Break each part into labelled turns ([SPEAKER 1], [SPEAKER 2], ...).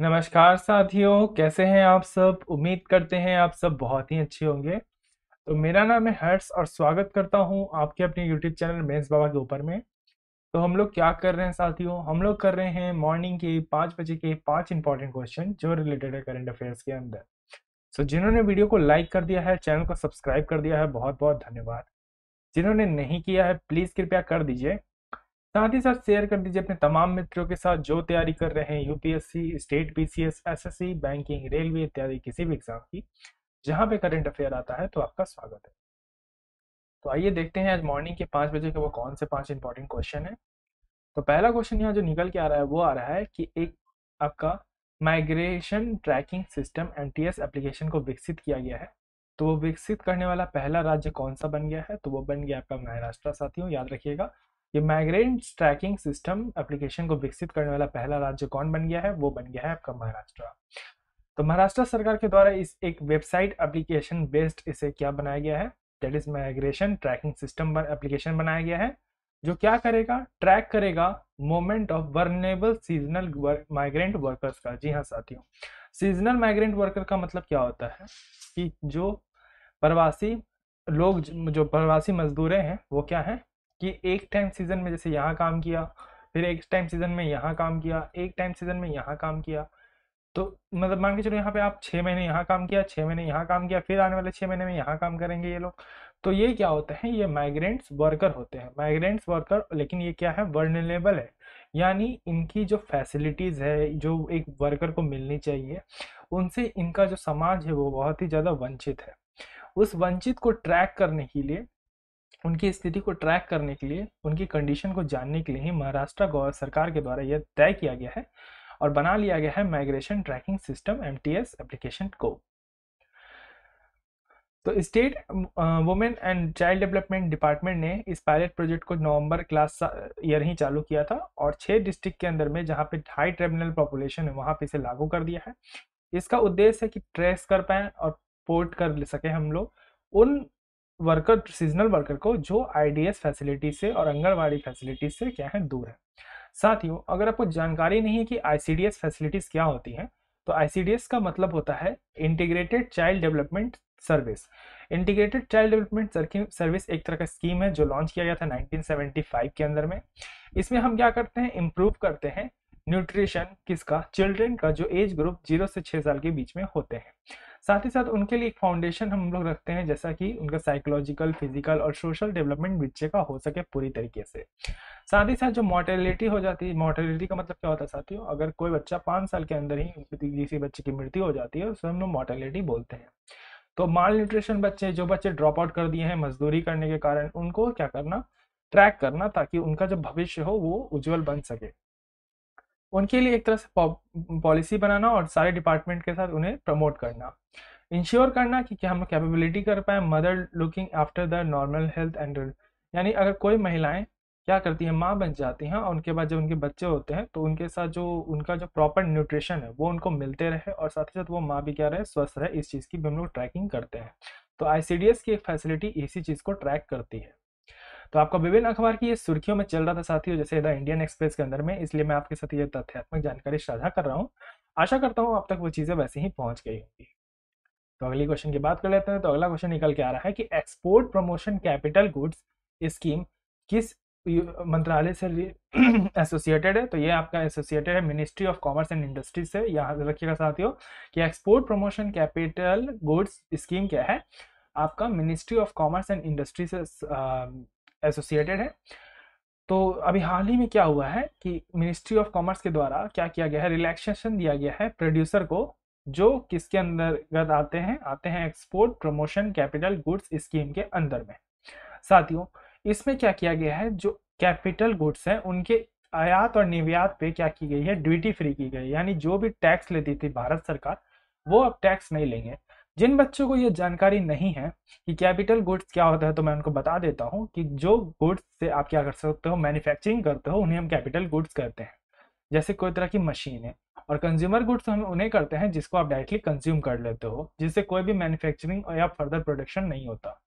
[SPEAKER 1] नमस्कार साथियों कैसे हैं आप सब? उम्मीद करते हैं आप सब बहुत ही अच्छे होंगे। तो मेरा नाम है हर्ष और स्वागत करता हूँ आपके अपने यूट्यूब चैनल मेंस बाबा के ऊपर में। तो हम लोग क्या कर रहे हैं साथियों? हम लोग कर रहे हैं मॉर्निंग के पाँच बजे के पाँच इंपॉर्टेंट क्वेश्चन जो रिलेटेड है करंट अफेयर्स के अंदर। सो so, जिन्होंने वीडियो को लाइक कर दिया है चैनल को सब्सक्राइब कर दिया है बहुत बहुत धन्यवाद। जिन्होंने नहीं किया है प्लीज़ कृपया कर दीजिए। साथ ही साथ शेयर कर दीजिए अपने तमाम मित्रों के साथ जो तैयारी कर रहे हैं UPSC state PCS SSC banking railway इत्यादि किसी भी एग्ज़ाम की, जहाँ पे करंट अफेयर आता है तो आपका स्वागत है। तो आइए देखते हैं आज मॉर्निंग के पाँच बजे के वो कौन से पाँच इंपॉर्टेंट क्वेश्चन है। तो पहला क्वेश्चन यहाँ जो निकल के आ रहा है, वो आ रहा है कि एक आपका migration tracking system M application को विकसित किया गया है। तो वो विकसित करने वाला पहला राज्य कौन सा बन गया है? तो वो बन गया आपका महाराष्ट्र। साथियों, याद रखिएगा ये माइग्रेंट ट्रैकिंग सिस्टम एप्लीकेशन को विकसित करने वाला पहला राज्य कौन बन गया है? वो बन गया है आपका महाराष्ट्र। तो महाराष्ट्र सरकार के द्वारा इस एक वेबसाइट एप्लीकेशन बेस्ड इसे क्या बनाया गया है? That is migration tracking system application बनाया गया है, जो क्या करेगा? ट्रैक करेगा moment of vulnerable seasonal migrant workers का। जी हाँ साथियों सीजनल माइग्रेंट वर्कर का मतलब क्या होता है? कि जो प्रवासी लोग, जो प्रवासी मजदूरें हैं, वो क्या है? कि एक टाइम सीज़न में जैसे यहाँ काम किया, फिर एक टाइम सीज़न में यहाँ काम किया, एक टाइम सीज़न में यहाँ काम किया। तो मतलब मान के चलो यहाँ पे आप छः महीने यहाँ काम किया छः महीने यहाँ काम किया, फिर आने वाले छः महीने में यहाँ काम करेंगे ये लोग। तो ये क्या होते हैं? ये माइग्रेंट्स वर्कर होते हैं। माइग्रेंट्स वर्कर लेकिन ये क्या है? वर्नलेबल है। यानी इनकी जो फैसिलिटीज़ है, जो एक वर्कर को मिलनी चाहिए, उनसे इनका जो समाज है, वो बहुत ही ज़्यादा वंचित है। उस वंचित को ट्रैक करने के लिए उनकी स्थिति को ट्रैक करने के लिए, उनकी कंडीशन को जानने के लिए ही महाराष्ट्र गौर सरकार के द्वारा यह तय किया गया है और बना लिया गया है migration tracking system M application को। तो state women and child development department ने इस पायलट प्रोजेक्ट को नवंबर क्लास ईयर ही चालू किया था और छह डिस्ट्रिक्ट के अंदर में जहाँ पे हाई ट्रिब्यूनल पॉपुलेशन है, वहाँ पे इसे लागू कर दिया है। इसका उद्देश्य है कि ट्रेस कर पाए और पोर्ट कर सके हम लोग उन वर्कर सीजनल वर्कर को जो आईडीएस फैसिलिटी से और आंगनबाड़ी फैसिलिटी से क्या है, दूर है। साथियों, अगर आपको जानकारी नहीं है कि आईसीडीएस फैसिलिटीज़ क्या होती हैं तो आईसीडीएस का मतलब होता है integrated child development service integrated child development service एक तरह का स्कीम है जो लॉन्च किया गया था 1975 के अंदर में। इसमें हम क्या करते हैं इम्प्रूव करते हैं न्यूट्रिशन किसका? चिल्ड्रन का, जो एज ग्रुप ज़ीरो से छः साल के बीच में होते हैं। साथ ही साथ उनके लिए एक फाउंडेशन हम लोग रखते हैं, जैसा कि उनका साइकोलॉजिकल फ़िज़िकल और सोशल डेवलपमेंट बच्चे का हो सके पूरी तरीके से। साथ ही साथ जो मोर्टेलिटी हो जाती है मोर्टेलिटी का मतलब क्या होता है साथियों? अगर कोई बच्चा पाँच साल के अंदर ही किसी बच्चे की मृत्यु हो जाती है, उसे हम लोग मोर्टेलिटी बोलते हैं। तो माल न्यूट्रिशन बच्चे, जो बच्चे ड्रॉप आउट कर दिए हैं मजदूरी करने के कारण, उनको क्या करना ट्रैक करना ताकि उनका जो भविष्य हो, वो उज्जवल बन सके। उनके लिए एक तरह से पॉलिसी बनाना और सारे डिपार्टमेंट के साथ उन्हें प्रमोट करना। इंश्योर करना कि क्या हम कैपेबिलिटी कर पाए mother looking after the normal health and यानी अगर कोई महिलाएँ क्या करती हैं, माँ बन जाती हैं और उनके बाद जब उनके बच्चे होते हैं तो उनके साथ जो, उनका जो प्रॉपर न्यूट्रिशन है, वो उनको मिलते रहे और साथ ही साथ वो माँ भी क्या रहे, स्वस्थ रहे, इस चीज़ की भी हम लोग ट्रैकिंग करते हैं। तो आईसीडीएस की एक फैसिलिटी इसी चीज़ को ट्रैक करती है। तो आपका विभिन्न अखबार की ये सुर्खियों में चल रहा था साथियों, जैसे द इंडियन एक्सप्रेस के अंदर में, इसलिए मैं आपके साथ ये तथ्यात्मक जानकारी साझा कर रहा हूँ। आशा करता हूँ अब तक वो चीज़ें वैसे ही पहुँच गई होंगी। तो अगली क्वेश्चन की बात कर लेते हैं तो अगला क्वेश्चन निकल के आ रहा है कि export promotion capital goods scheme किस मंत्रालय से एसोसिएटेड है? तो ये आपका एसोसिएटेड है ministry of commerce and industry से। यहाँ रखिएगा साथियों कि export promotion capital goods scheme क्या है? आपका ministry of commerce and industry से एसोसिएटेड है। तो अभी हाल ही में क्या हुआ है कि मिनिस्ट्री ऑफ़ कॉमर्स के द्वारा क्या किया गया है? रिलैक्सेशन दिया गया है प्रोड्यूसर को, जो किसके अंतर्गत आते हैं? आते हैं export promotion capital goods scheme के अंदर में। साथियों, इसमें क्या किया गया है? जो कैपिटल गुड्स हैं, उनके आयात और निर्यात पे क्या की गई है? ड्यूटी फ्री की गई यानी जो भी टैक्स लेती थी भारत सरकार, वो अब टैक्स नहीं लेंगे। जिन बच्चों को ये जानकारी नहीं है कि कैपिटल गुड्स क्या होता है तो मैं उनको बता देता हूँ कि जो गुड्स से आप क्या कर सकते हो मैन्युफैक्चरिंग करते हो, उन्हें हम कैपिटल गुड्स कहते हैं। जैसे कोई तरह की मशीन है और कंज्यूमर गुड्स हम उन्हें करते हैं जिसको आप डायरेक्टली कंज्यूम कर लेते हो, जिससे कोई भी मैन्युफैक्चरिंग या फर्दर प्रोडक्शन नहीं होता।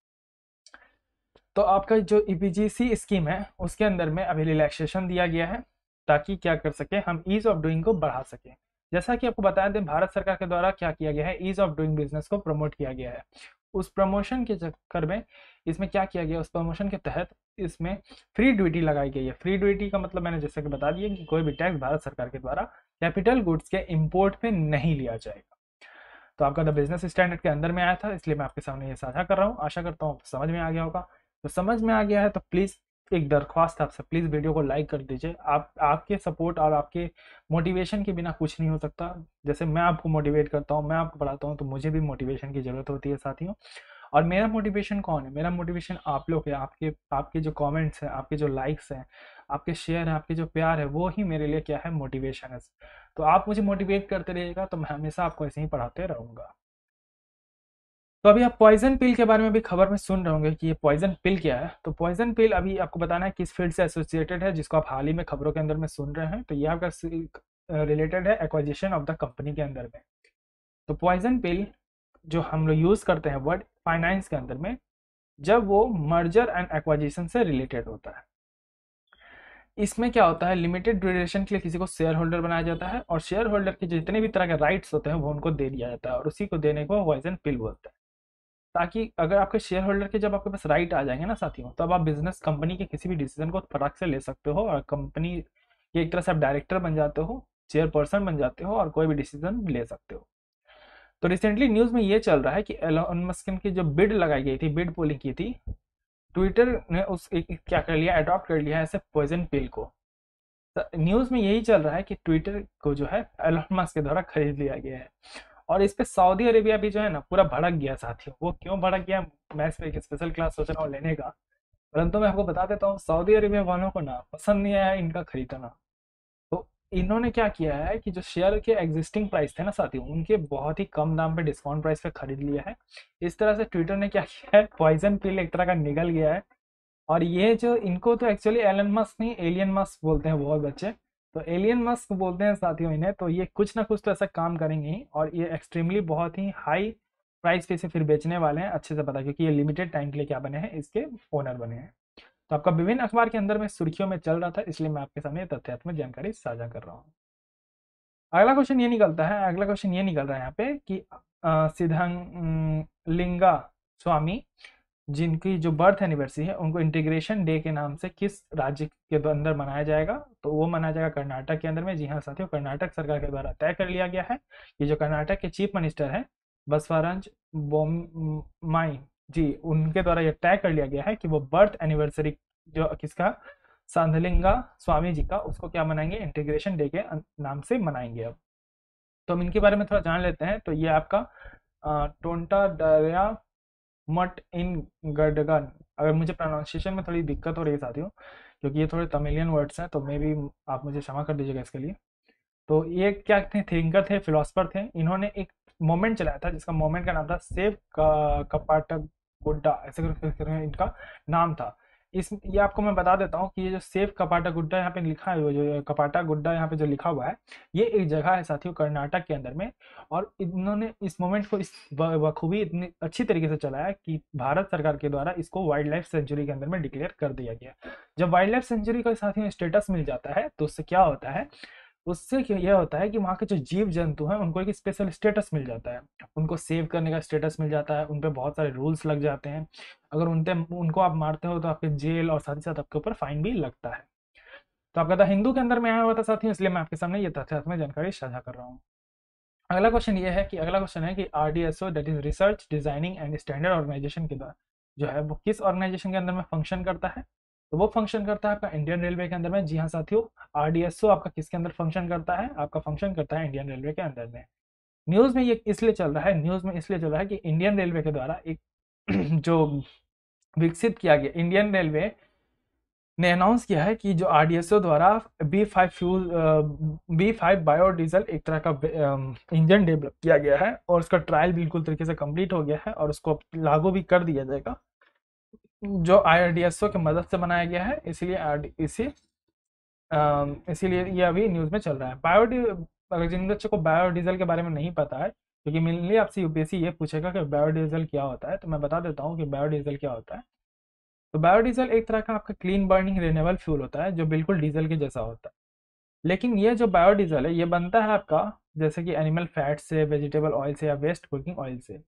[SPEAKER 1] तो आपका जो ईपीजीसी स्कीम है, उसके अंदर में अभी रिलैक्सेशन दिया गया है ताकि क्या कर सके, हम ईज ऑफ़ डूइंग को बढ़ा सकें। जैसा कि आपको बताया दें भारत सरकार के द्वारा क्या किया गया है? ईज ऑफ़ डूइंग बिज़नेस को प्रमोट किया गया है। उस प्रमोशन के चक्कर में इसमें क्या किया गया? उस प्रमोशन के तहत इसमें फ्री ड्यूटी लगाई गई है। फ्री ड्यूटी का मतलब मैंने जैसे कि बता दिया कि कोई भी टैक्स भारत सरकार के द्वारा कैपिटल गुड्स के इम्पोर्ट पे नहीं लिया जाएगा। तो आपका द बिज़नेस स्टैंडर्ड के अंदर में आया था, इसलिए मैं आपके सामने ये साझा कर रहा हूँ। आशा करता हूँ समझ में आ गया होगा। तो समझ में आ गया है तो प्लीज़ एक दरख्वास्त आपसे, प्लीज़ वीडियो को लाइक कर दीजिए। आप, आपके सपोर्ट और आपके मोटिवेशन के बिना कुछ नहीं हो सकता। जैसे मैं आपको मोटिवेट करता हूँ, मैं आपको पढ़ाता हूँ तो मुझे भी मोटिवेशन की ज़रूरत होती है साथियों। और मेरा मोटिवेशन कौन है? मेरा मोटिवेशन आप लोग है, आपके आपके जो कमेंट्स हैं, आपके जो लाइक्स हैं, आपके शेयर हैं, आपके जो प्यार है, वो ही मेरे लिए क्या है? मोटिवेशन है। तो आप मुझे मोटिवेट करते रहिएगा तो मैं हमेशा आपको ऐसे ही पढ़ाते रहूँगा। तो अभी आप पॉइजन पिल के बारे में भी खबर में सुन रहे होंगे कि ये पॉइजन पिल क्या है। तो पॉइजन पिल अभी आपको बताना है किस फ़ील्ड से एसोसिएटेड है, जिसको आप हाल ही में खबरों के अंदर में सुन रहे हैं। तो ये आपका रिलेटेड है एक्वाजिशन ऑफ़ द कंपनी के अंदर में। तो पॉइजन पिल जो हम लोग यूज़ करते हैं वर्ड फाइनेंस के अंदर में, जब वो मर्जर एंड एक्वाजिशन से रिलेटेड होता है। इसमें क्या होता है लिमिटेड ड्यूरेशन के लिए किसी को शेयर होल्डर बनाया जाता है और शेयर होल्डर के जितने भी तरह के राइट्स होते हैं, वो उनको दे दिया जाता है और उसी को देने को वॉइजन पिल बोलते हैं। ताकि अगर आपके शेयर होल्डर के जब आपके पास राइट आ जाएँगे ना साथियों तब आप बिज़नेस कंपनी के किसी भी डिसीज़न को फटाक से ले सकते हो और कंपनी के एक तरह से आप डायरेक्टर बन जाते हो चेयरपर्सन बन जाते हो और कोई भी डिसीज़न ले सकते हो। तो रिसेंटली न्यूज़ में ये चल रहा है कि एलोन मस्क की जो बिड लगाई गई थी बिड पोलिंग की थी ट्विटर ने उस एक, क्या कर लिया अडॉप्ट कर लिया ऐसे पॉइजन पिल को। तो न्यूज़ में यही चल रहा है कि ट्विटर को जो है एलोन मस्क के द्वारा खरीद लिया गया है। और इस पे सऊदी अरेबिया भी जो है ना पूरा भड़क गया साथियों। वो क्यों भड़क गया? मैं इस पर एक स्पेशल क्लास सोच रहा हूँ लेने का। परंतु मैं आपको बता देता हूँ, सऊदी अरेबिया वालों को ना पसंद नहीं आया इनका खरीदना। तो इन्होंने क्या किया है कि जो शेयर के एग्जिस्टिंग प्राइस थे ना साथियों, उनके बहुत ही कम दाम पे डिस्काउंट प्राइस पे खरीद लिया है। इस तरह से ट्विटर ने क्या किया है पॉइजन पिल एक तरह का निकल गया है। और ये जो इनको तो एक्चुअली एलन मस्क नहीं एलियन मस्क बोलते हैं बहुत बच्चे। तो एलियन मस्क बोलते हैं साथियों इन्हें तो ये कुछ ना कुछ तो ऐसा काम करेंगे ही, और ये एक्सट्रीमली बहुत ही हाई प्राइस पे से फिर बेचने वाले हैं, अच्छे से पता, क्योंकि ये लिमिटेड टाइम के लिए क्या बने हैं, इसके ओनर बने हैं। तो आपका विभिन्न अखबार के अंदर में सुर्खियों में चल रहा था, इसलिए मैं आपके सामने तथ्यात्मक जानकारी साझा कर रहा हूँ। अगला क्वेश्चन ये निकलता है, अगला क्वेश्चन ये निकल रहा है यहाँ पे कि सिद्धांग स्वामी जिनकी जो बर्थ एनिवर्सरी है, उनको इंटीग्रेशन डे के नाम से किस राज्य के अंदर मनाया जाएगा तो वो मनाया जाएगा कर्नाटक के अंदर में। जी हाँ साथियों, कर्नाटक सरकार के द्वारा तय कर लिया गया है ये जो कर्नाटक के चीफ मिनिस्टर है बसवराज बोमाई जी, उनके द्वारा यह तय कर लिया गया है कि वो बर्थ एनिवर्सरी जो किसका, सांधलिंगा स्वामी जी का, उसको क्या मनाएँगे? इंटीग्रेशन डे के नाम से मनाएँगे अब। तो हम इनके बारे में थोड़ा जान लेते हैं। तो ये आपका टोंटा दरिया मट इन गडगन। अगर मुझे प्रोनाउंसिएशन में थोड़ी दिक्कत हो रही है साथियों, क्योंकि ये थोड़े तमिलियन वर्ड्स हैं तो मे भी आप मुझे क्षमा कर दीजिएगा इसके लिए। तो ये क्या थे थिंकर थे फिलोसफर थे। इन्होंने एक मोमेंट चलाया था, जिसका मोमेंट का नाम था सेव कपाटक गुड्डा ऐसे करके इनका नाम था। इस, ये आपको मैं बता देता हूँ कि ये जो सेफ़ कपाटा गुड्डा यहाँ पे लिखा है जो कपाटा गुड्डा यहाँ पे जो लिखा हुआ है, ये एक जगह है साथियों कर्नाटक के अंदर में और इन्होंने इस मोमेंट को इस बखूबी इतनी अच्छी तरीके से चलाया कि भारत सरकार के द्वारा इसको वाइल्ड लाइफ सेंचुरी के अंदर में डिक्लेयर कर दिया गया। जब वाइल्ड लाइफ सेंचुरी का साथियों स्टेटस मिल जाता है तो उससे क्या होता है उससे क्यों, यह होता है कि वहाँ के जो जीव जंतु हैं, उनको एक स्पेशल स्टेटस मिल जाता है। उनको सेव करने का स्टेटस मिल जाता है, उन पर बहुत सारे रूल्स लग जाते हैं। अगर उनते, उनको आप मारते हो तो आपके जेल और साथ ही साथ आपके ऊपर फाइन भी लगता है। तो आपका था हिंदू के अंदर में आया हुआ था साथियों इसलिए मैं आपके सामने ये तथ्यात्मक जानकारी साझा कर रहा हूँ। अगला क्वेश्चन ये है कि, अगला क्वेश्चन है कि R D S O that is research designing and standard organisation के द्वारा जो है वो किस ऑर्गेनाइजेशन के अंदर में फ़ंक्शन करता है? तो वो फ़ंक्शन करता है आपका इंडियन रेलवे के अंदर में। जी हाँ साथियों आरडीएसओ आपका किसके अंदर फ़ंक्शन करता है? आपका फ़ंक्शन करता है इंडियन रेलवे के अंदर में। न्यूज़ में ये इसलिए चल रहा है न्यूज़ में इसलिए चल रहा है कि इंडियन रेलवे के द्वारा एक जो विकसित किया गया इंडियन रेलवे ने अनाउंस किया है कि जो आरडीएसओ द्वारा B five fuel B five biodiesel एक तरह का इंजन डेवलप किया गया है और उसका ट्रायल बिल्कुल तरीके से कंप्लीट हो गया है और उसको लागू भी कर दिया जाएगा। जो आईआरडीएसओ की मदद से बनाया गया है, इसलिए इसी इसीलिए ये अभी न्यूज़ में चल रहा है। बायोडी अगर जिन बच्चों को बायोडीजल के बारे में नहीं पता है, क्योंकि मेनली आपसे यूपीएससी ये पूछेगा कि बायोडीजल क्या होता है तो मैं बता देता हूँ कि बायोडीजल क्या होता है। तो बायोडीजल एक तरह का आपका क्लीन बर्निंग रिन्यूएबल फ्यूल होता है, जो बिल्कुल डीजल के जैसा होता है। लेकिन ये जो बायोडीजल है, ये बनता है आपका, जैसे कि एनिमल फैट से वेजिटेबल ऑयल से या वेस्ट कुकिंग ऑयल से।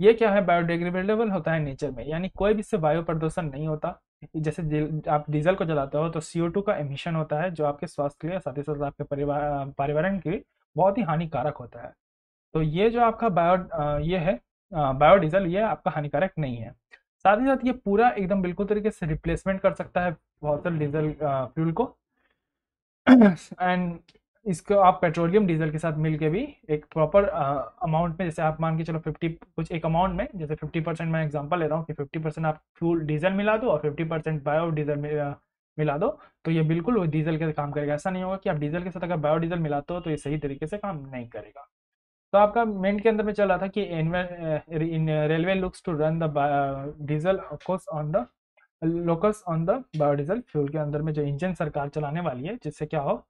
[SPEAKER 1] ये क्या है? बायोडिग्रेडेबल होता है नेचर में। यानी कोई भी इससे वायु प्रदूषण नहीं होता। जैसे आप डीजल को जलाते हो तो सी का एमिशन होता है, जो आपके स्वास्थ्य के लिए, साथ ही साथ आपके पर्यावरण के लिए बहुत ही हानिकारक होता है। तो ये जो आपका बायो ये है बायोडीजल ये आपका हानिकारक नहीं है। साथ ही साथ ये पूरा एकदम बिल्कुल तरीके से रिप्लेसमेंट कर सकता है फॉसल डीजल फ्यूल को। एंड इसको आप पेट्रोलियम डीजल के साथ मिल के भी एक प्रॉपर अमाउंट में, जैसे आप मान के चलो 50 कुछ एक अमाउंट में, जैसे 50 परसेंट मैं एग्जांपल ले रहा हूँ कि 50 परसेंट आप फ्यूल डीजल मिला दो और 50 परसेंट बायो डीजल मिला दो तो ये बिल्कुल वो डीजल के काम करेगा। ऐसा नहीं होगा कि आप डीजल के साथ अगर बायो डीजल मिलाते हो तो ये सही तरीके से काम नहीं करेगा। तो आपका मेन के अंदर में चल रहा था कि railway looks to run the diesel of course on the locus on the biodiesel fuel के अंदर में जो इंजन सरकार चलाने वाली है, जिससे क्या हो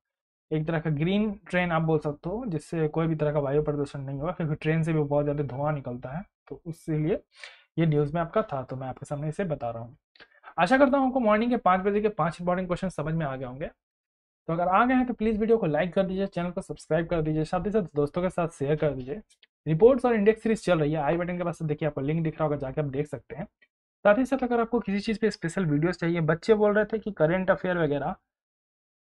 [SPEAKER 1] एक तरह का ग्रीन ट्रेन आप बोल सकते हो, जिससे कोई भी तरह का वायु प्रदूषण नहीं होगा, क्योंकि ट्रेन से भी बहुत ज़्यादा धुआँ निकलता है। तो उसके ये न्यूज़ में आपका था तो मैं आपके सामने इसे बता रहा हूँ। आशा करता हूँ आपको मॉर्निंग के पाँच बजे के पाँच इंपॉर्टेंट क्वेश्चन समझ में आ गए होंगे। तो अगर आ गए हैं तो प्लीज़ वीडियो को लाइक कर दीजिए चैनल को सब्सक्राइब कर दीजिए, साथ ही साथ दोस्तों के साथ शेयर कर दीजिए। रिपोर्ट्स और इंडेक्स सीरीज़ चल रही है, आई बटन के पास देखिए आपको लिंक दिख रहा होगा, जाके आप देख सकते हैं। साथ ही साथ अगर आपको किसी चीज़ पे स्पेशल वीडियोस चाहिए, बच्चे बोल रहे थे कि करेंट अफेयर वगैरह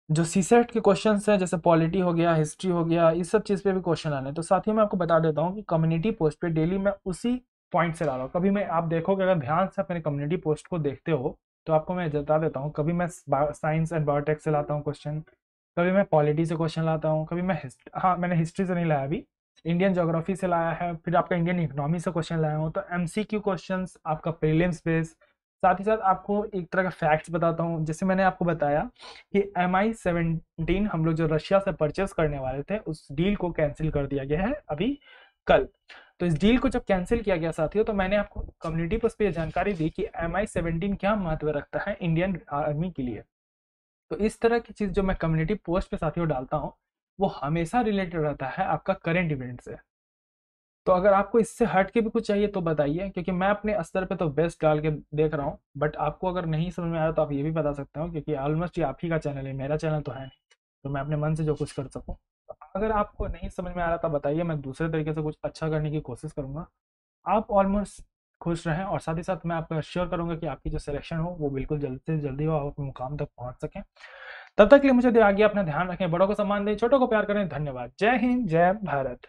[SPEAKER 1] जो सी सेट के क्वेश्चन हैं, जैसे पॉलिटी हो गया हिस्ट्री हो गया, इस सब चीज़ पे भी क्वेश्चन आने तो साथ ही मैं आपको बता देता हूँ कि कम्युनिटी पोस्ट पे डेली मैं उसी पॉइंट से ला रहा हूँ। कभी मैं, आप देखोगे, अगर ध्यान से अपने कम्युनिटी पोस्ट को देखते हो तो आपको मैं बता देता हूँ, कभी मैं साइंस एंड बायोटेक से लाता हूँ क्वेश्चन कभी मैं पॉलिटी से क्वेश्चन लाता हूँ, कभी मैं हाँ मैंने हिस्ट्री से नहीं लाया अभी इंडियन जोग्राफी से लाया है, फिर आपका इंडियन इकोनॉमी से क्वेश्चन लाया हूँ तो एम सी क्यू क्वेश्चन आपका प्रीलिम्स बेस साथ ही साथ आपको एक तरह का फैक्ट्स बताता हूँ। जैसे मैंने आपको बताया कि एम आई सेवनटीन हम लोग जो रशिया से परचेस करने वाले थे, उस डील को कैंसिल कर दिया गया है अभी कल। तो इस डील को जब कैंसिल किया गया साथियों तो मैंने आपको कम्युनिटी पोस्ट पे जानकारी दी कि एम आई सेवनटीन क्या महत्व रखता है इंडियन आर्मी के लिए। तो इस तरह की चीज़ जो मैं कम्युनिटी पोस्ट पे साथियों डालता हूँ, वो हमेशा रिलेटेड रहता है आपका करेंट इवेंट से। तो अगर आपको इससे हट के भी कुछ चाहिए तो बताइए, क्योंकि मैं अपने स्तर पे तो बेस्ट डाल के देख रहा हूँ बट आपको अगर नहीं समझ में आ रहा तो आप ये भी बता सकते हो, क्योंकि ऑलमोस्ट ये आप ही का चैनल है, मेरा चैनल तो है नहीं तो मैं अपने मन से जो कुछ कर सकूँ। तो अगर आपको नहीं समझ में आ रहा तो बताइए, मैं दूसरे तरीके से कुछ अच्छा करने की कोशिश करूँगा। आप ऑलमोस्ट खुश रहें और साथ ही साथ मैं आपको श्योर करूँगा कि आपकी जो सिलेक्शन हो, वो बिल्कुल जल्दी से जल्दी हो, आप अपने मुकाम तक पहुँच सकें। तब तक के लिए मुझे आगे अपना ध्यान रखें, बड़ों को सम्मान दें, छोटों को प्यार करें, धन्यवाद। जय हिंद, जय भारत।